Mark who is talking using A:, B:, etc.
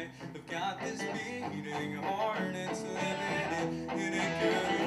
A: I've got this beating heart, it's living in, in it, good.